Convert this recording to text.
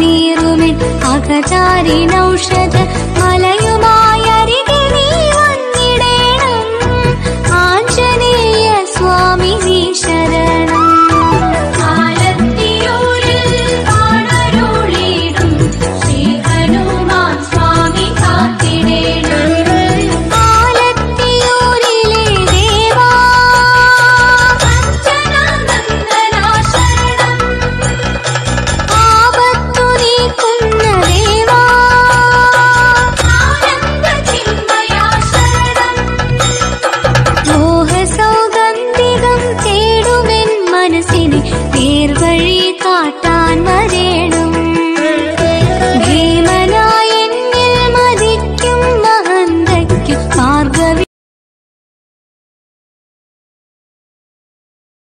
मे आचारी नवश